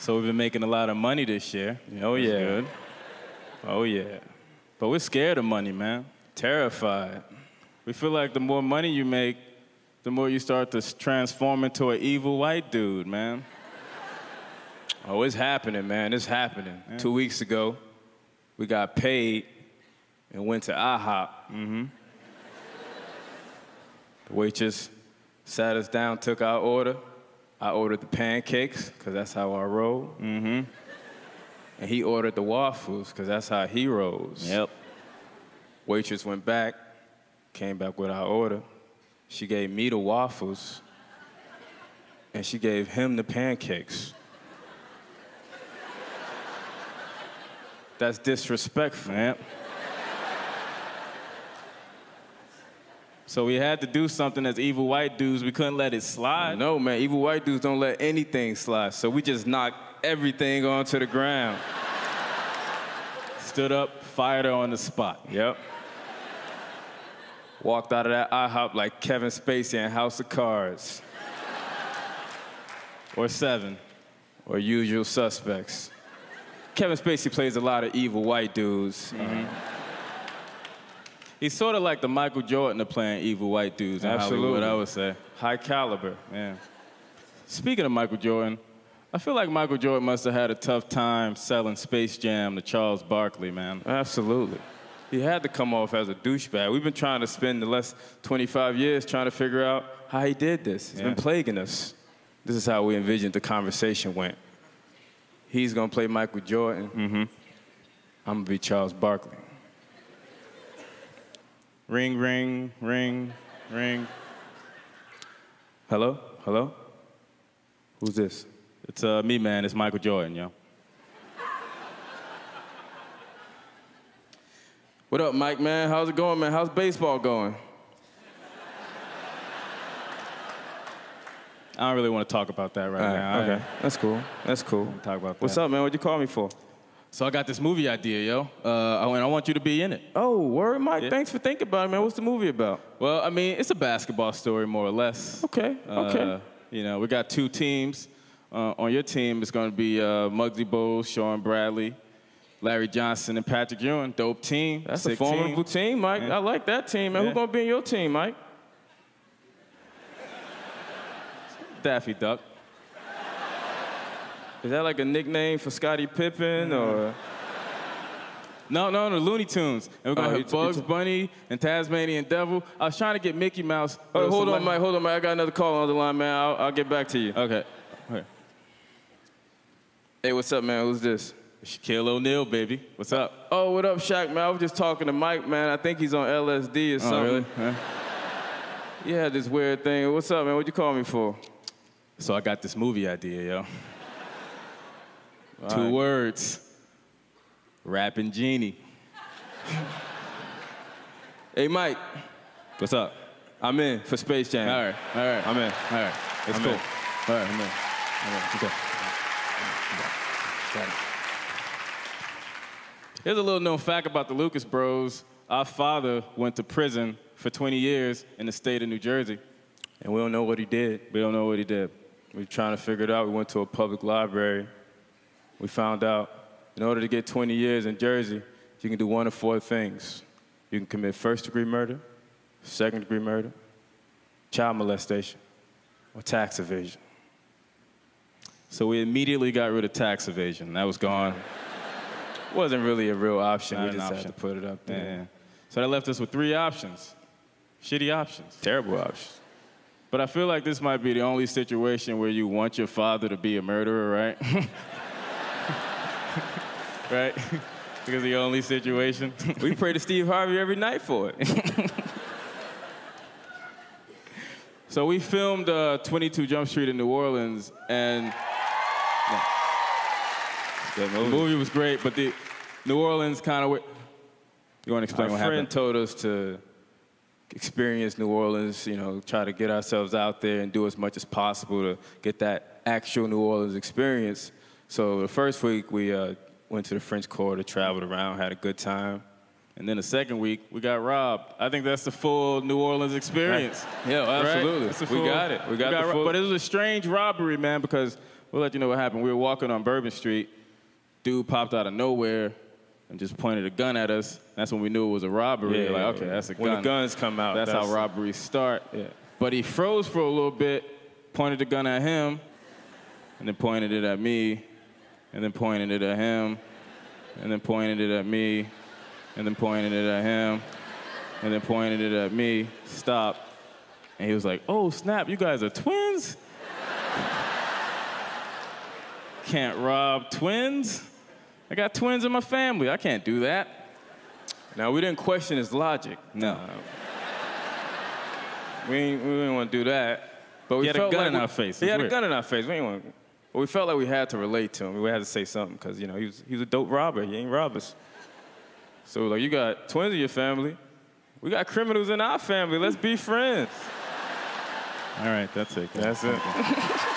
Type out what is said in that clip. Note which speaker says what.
Speaker 1: So we've been making a lot of money this year.
Speaker 2: Oh, yeah.
Speaker 1: good. Oh yeah. But we're scared of money, man. Terrified. We feel like the more money you make, the more you start to transform into an evil white dude, man.
Speaker 2: Oh, it's happening, man. It's happening. Two weeks ago, we got paid and went to IHOP. Mm-hmm. The waitress sat us down, took our order. I ordered the pancakes, because that's how I roll. Mm-hmm. And he ordered the waffles, because that's how he rolls.
Speaker 1: Yep.
Speaker 2: Waitress went back, came back with our order. She gave me the waffles, and she gave him the pancakes. That's disrespectful.
Speaker 1: Yep. So we had to do something as evil white dudes. We couldn't let it slide.
Speaker 2: No, man, evil white dudes don't let anything slide. So we just knocked everything onto the ground.
Speaker 1: Stood up, fired her on the spot.
Speaker 2: Yep. Walked out of that IHOP like Kevin Spacey in House of Cards
Speaker 1: Or seven.
Speaker 2: or Usual Suspects. Kevin Spacey plays a lot of evil white dudes. Mm-hmm.
Speaker 1: He's sort of like the Michael Jordan of playing evil white dudes.
Speaker 2: Absolutely.
Speaker 1: I would say.
Speaker 2: High caliber.
Speaker 1: Yeah. Speaking of Michael Jordan, I feel like Michael Jordan must have had a tough time selling Space Jam to Charles Barkley, man.
Speaker 2: Absolutely. He had to come off as a douchebag. We've been trying to spend the last 25 years trying to figure out how he did this. It's
Speaker 1: Yeah.
Speaker 2: been plaguing us. This is how we envisioned the conversation went. He's gonna play Michael Jordan. Mm-hmm. I'm gonna be Charles Barkley.
Speaker 1: Ring, ring, ring, ring.
Speaker 2: Hello? Hello? Who's this?
Speaker 1: It's uh, me, man. It's Michael Jordan, yo.
Speaker 2: What up, Mike, man? How's it going, man? How's baseball going?
Speaker 1: I don't really want to talk about that right
Speaker 2: All right,
Speaker 1: now.
Speaker 2: okay. That's cool. That's cool.
Speaker 1: Talk about that.
Speaker 2: What's up, man? What'd you call me for?
Speaker 1: So I got this movie idea, yo. Uh, and I want you to be in it.
Speaker 2: Oh, word, Mike.
Speaker 1: Yeah.
Speaker 2: Thanks for thinking about it, man. What's the movie about?
Speaker 1: Well, I mean, it's a basketball story, more or less.
Speaker 2: Okay, okay.
Speaker 1: Uh, you know, we got two teams. Uh, on your team, it's going to be uh, Muggsy Bogues, Shawn Bradley, Larry Johnson, and Patrick Ewing. Dope team.
Speaker 2: That's
Speaker 1: Sick
Speaker 2: a formidable team, Mike.
Speaker 1: Yeah.
Speaker 2: I like that team, man.
Speaker 1: Yeah.
Speaker 2: Who's gonna be in your team, Mike?
Speaker 1: Daffy Duck.
Speaker 2: Is that like a nickname for Scottie Pippen or?
Speaker 1: No, no, no, Looney Tunes. And we're going
Speaker 2: Oh,
Speaker 1: to
Speaker 2: you
Speaker 1: have Bugs
Speaker 2: t-
Speaker 1: Bunny and Tasmanian Devil. I was trying to get Mickey Mouse.
Speaker 2: Oh, hold on, Mike. Hold on, Mike. I got another call on the line, man. I'll, I'll get back to you.
Speaker 1: Okay. okay.
Speaker 2: Hey, what's up, man? Who's this?
Speaker 1: Shaquille O'Neal, baby. What's up?
Speaker 2: Oh, what up, Shaq, man? I was just talking to Mike, man. I think he's on LSD or
Speaker 1: Oh,
Speaker 2: something.
Speaker 1: really? Huh?
Speaker 2: He had this weird thing. What's up, man? What'd you call me for?
Speaker 1: So I got this movie idea, yo. Two
Speaker 2: right.
Speaker 1: words. Rapping Genie.
Speaker 2: Hey, Mike.
Speaker 1: What's up?
Speaker 2: I'm in for Space Jam.
Speaker 1: All right, all right.
Speaker 2: I'm in.
Speaker 1: All right. It's
Speaker 2: I'm
Speaker 1: cool.
Speaker 2: in.
Speaker 1: All right, I'm in. All right, okay. Got it. Here's a little known fact about the Lucas Bros. Our father went to prison for 20 years in the state of New Jersey.
Speaker 2: And we don't know what he did.
Speaker 1: We don't know what he did.
Speaker 2: We're trying to figure it out. We went to a public library. We found out in order to get 20 years in Jersey, you can do one of four things. You can commit first degree murder, second degree murder, child molestation, or tax evasion.
Speaker 1: So we immediately got rid of tax evasion. That was gone.
Speaker 2: Wasn't really a real option.
Speaker 1: Not
Speaker 2: we just
Speaker 1: option.
Speaker 2: had to put it up
Speaker 1: Yeah.
Speaker 2: there.
Speaker 1: So that left us with three options. Shitty options.
Speaker 2: Terrible options.
Speaker 1: But I feel like this might be the only situation where you want your father to be a murderer, right? right? because the only situation.
Speaker 2: We pray to Steve Harvey every night for it.
Speaker 1: so we filmed uh, 22 Jump Street in New Orleans, and
Speaker 2: Good
Speaker 1: the movie was great, but the New Orleans kind of. You want to explain
Speaker 2: Our
Speaker 1: what
Speaker 2: friend told us to experience New Orleans, you know, try to get ourselves out there and do as much as possible to get that actual New Orleans experience. So the first week we uh, went to the French Quarter, traveled around, had a good time.
Speaker 1: And then the second week, we got robbed. I think that's the full New Orleans experience.
Speaker 2: Yeah,
Speaker 1: Right?
Speaker 2: absolutely.
Speaker 1: That's the
Speaker 2: We got it. We got the full-
Speaker 1: But it was a strange robbery, man, because we'll let you know what happened. We were walking on Bourbon Street. Dude popped out of nowhere and just pointed a gun at us. That's when we knew it was a robbery.
Speaker 2: Yeah,
Speaker 1: like, okay, that's a gun.
Speaker 2: When the guns come out,
Speaker 1: That's, how robberies start.
Speaker 2: Yeah.
Speaker 1: But he froze for a little bit, pointed the gun at him, and then pointed it at me, and then pointed it at him, and then pointed it at me, and then pointed it at him, and then pointed it at me. Stop. And he was like, oh, snap, you guys are twins? Can't rob twins? I got twins in my family. I can't do that.
Speaker 2: Now we didn't question his logic.
Speaker 1: No.
Speaker 2: Uh, we ain't, we didn't want to do that. But we
Speaker 1: He had a gun
Speaker 2: like
Speaker 1: in
Speaker 2: we-
Speaker 1: our face.
Speaker 2: He
Speaker 1: It's
Speaker 2: had a gun in our face. We ain't want. But we felt like we had to relate to him. We had to say something because you know he was he was a dope robber. He ain't rob us. So like you got twins in your family. We got criminals in our family. Let's be friends.
Speaker 1: All right, that's it. guys.
Speaker 2: That's it.